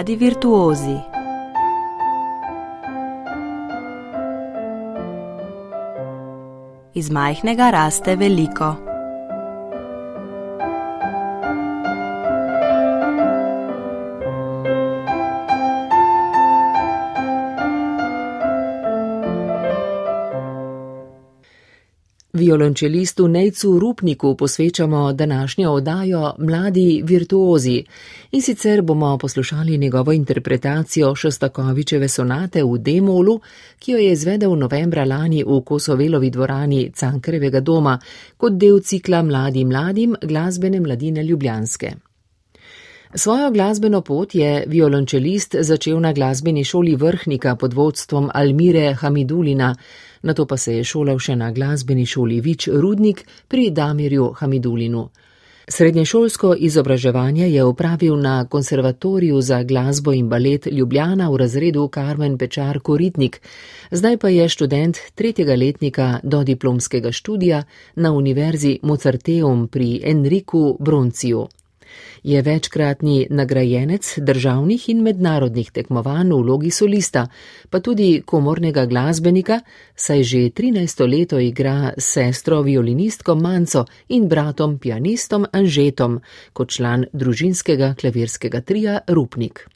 Mladi virtuozi. Iz majhnega raste veliko. Violončelistu Nejcu Rupniku posvečamo današnjo oddajo Mladi virtuozi in sicer bomo poslušali njegovo interpretacijo Šostakovičeve sonate v D-molu, ki jo je izvedel novembra lani v Kosovelovi dvorani Cankrevega doma kot del cikla Mladi mladim glasbene mladine Ljubljanske. Svojo glasbeno pot je violončelist začel na glasbeni šoli vrhnika pod vodstvom Almire Hamidulina, nato pa se je šolal še na glasbeni šoli Vič Rudnik pri Damirju Hamidulinu. Srednješolsko izobraževanje je upravil na konservatoriju za glasbo in balet Ljubljana v razredu Karmen Pečar Koritnik, zdaj pa je študent tretjega letnika do diplomskega študija na Univerzi Mozarteum pri Enriku Bronciju. Je večkratni nagrajenec državnih in mednarodnih tekmovanj v vlogi solista, pa tudi komornega glasbenika, saj že 13 leto igra s sestro violinistko Manco in bratom pianistom Anžetom kot član družinskega klavirskega trija Rupnik.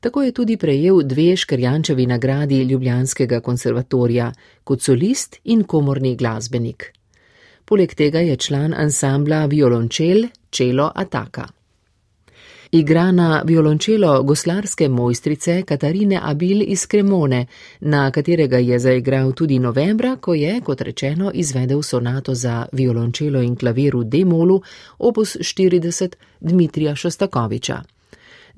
Tako je tudi prejel dve škrjančevi nagradi Ljubljanskega konservatorija kot solist in komorni glasbenik. Poleg tega je član ansambla Violončel Čelo Ataka. Igra na violončelo goslarske mojstrice Katarine Abil iz Kremone, na katerega je zaigral tudi novembra, ko je, kot rečeno, izvedel sonato za violončelo in klavir v D-molu opus 40 Dmitrija Šostakoviča.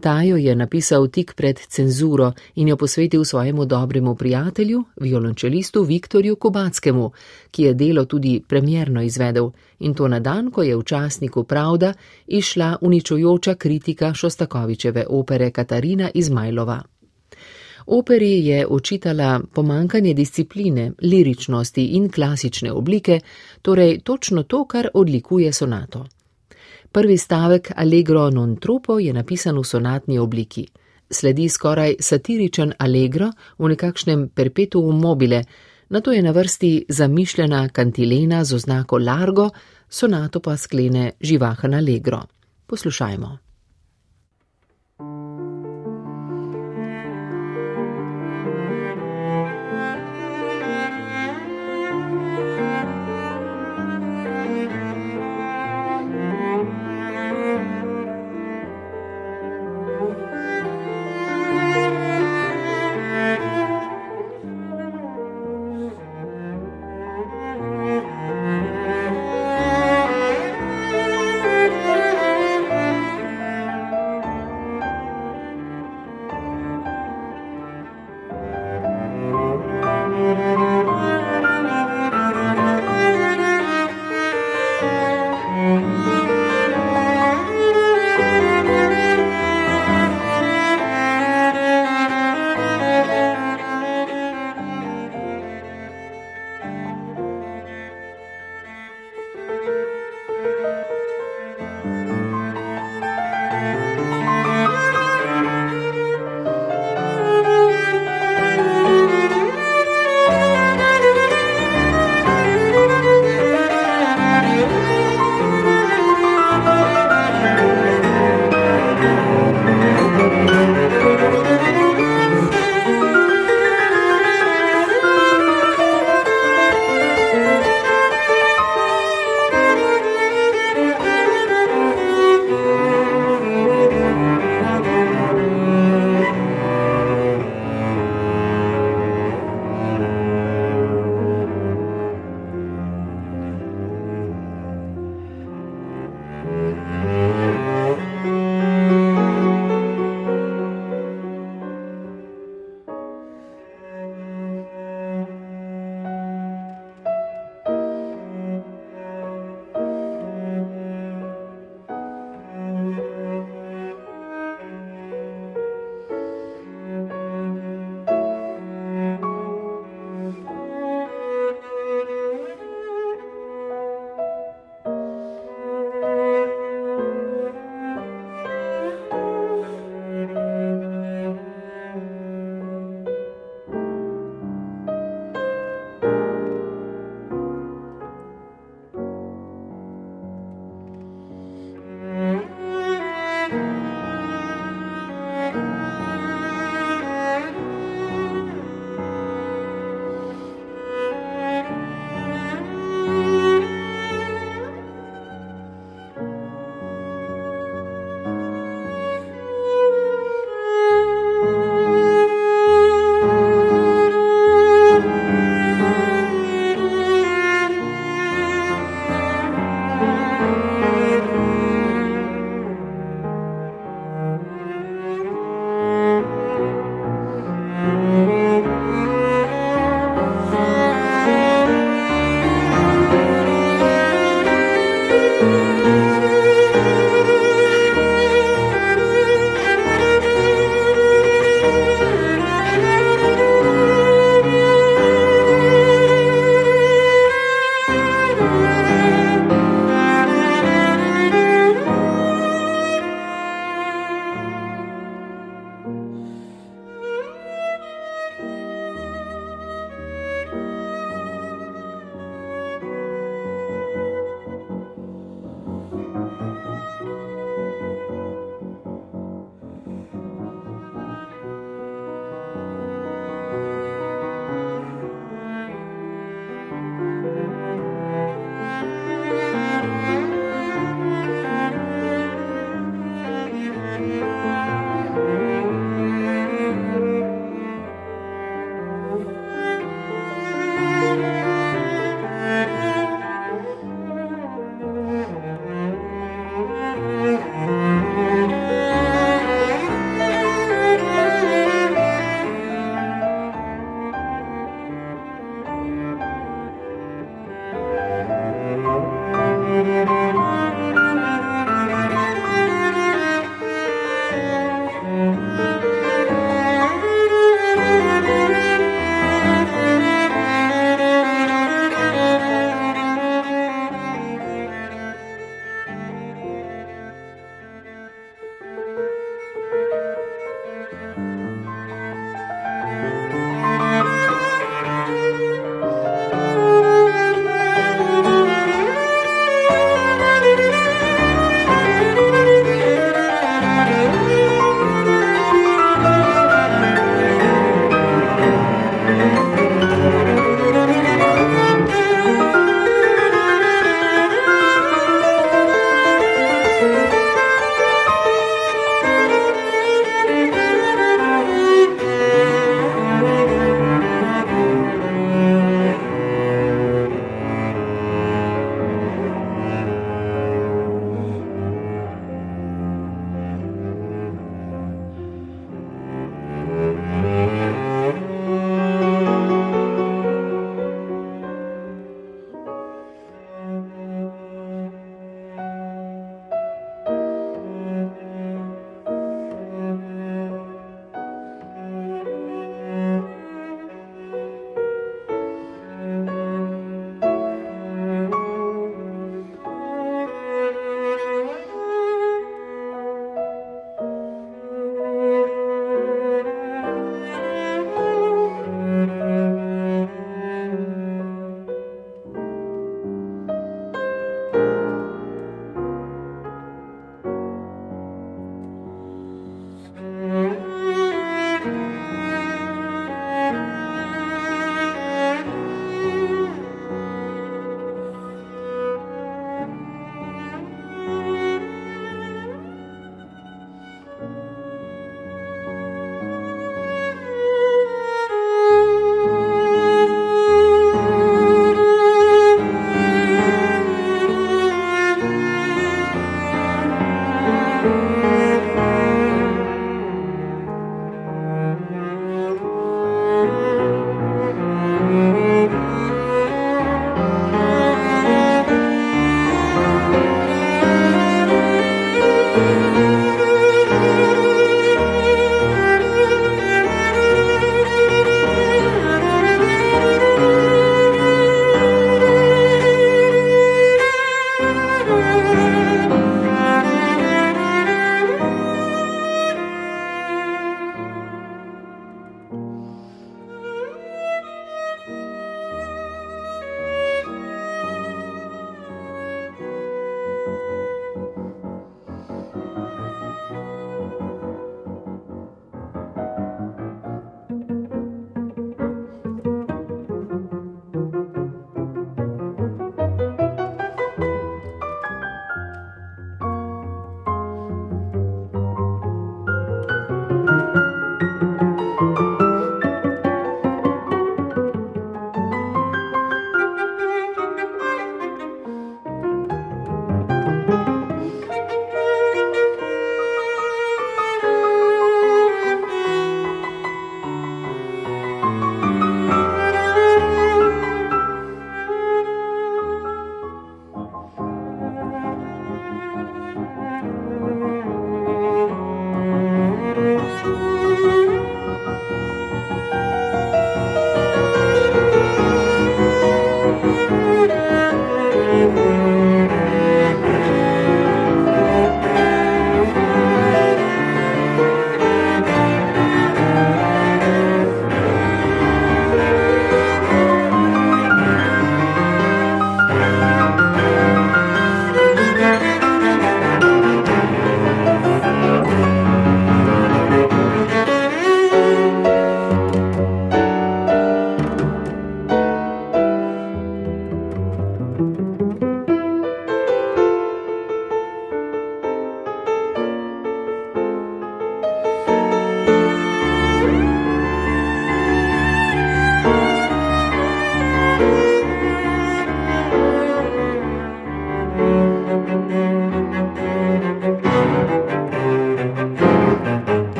Ta jo je napisal tik pred cenzuro in jo posvetil svojemu dobremu prijatelju, violončelistu Viktorju Kubackemu, ki je delo tudi premjerno izvedel in to na dan, ko je v časniku Pravda išla uničujoča kritika Šostakovičeve opere Katarina Izmajlova. Operi je očitala pomankanje discipline, liričnosti in klasične oblike, torej točno to, kar odlikuje sonato. Prvi stavek Allegro non troppo je napisan v sonatni obliki. Sledi skoraj satiričen Allegro v nekakšnem perpetuum mobile, na to je na vrsti zamišljena kantilena z oznako Largo, sonato pa sklene živahen Allegro. Poslušajmo.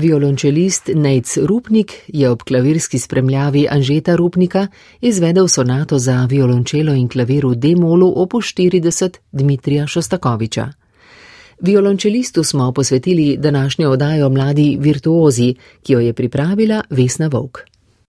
Violončelist Nejc Rupnik je ob klavirski spremljavi Anžeta Rupnika izvedel sonato za violončelo in klavir v D-molu opus 40 Dmitrija Šostakoviča. Violončelistu smo posvetili današnjo oddajo Mladi virtuozi, ki jo je pripravila Vesna Vovk.